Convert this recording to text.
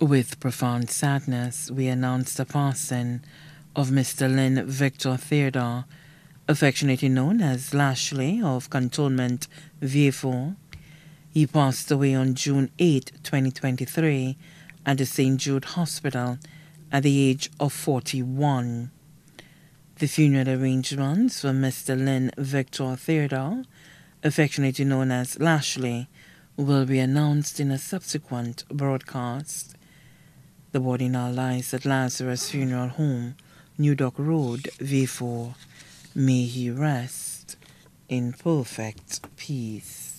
With profound sadness, we announce the passing of Mr. Lin Victor Theodore, affectionately known as Lashley of Cantonment Vieux He passed away on June 8, 2023, at the St. Jude Hospital at the age of 41. The funeral arrangements for Mr. Lin Victor Theodore, affectionately known as Lashley, will be announced in a subsequent broadcast. The body now lies at Lazarus Funeral Home, New Dock Road, Vieux Fort. May he rest in perfect peace.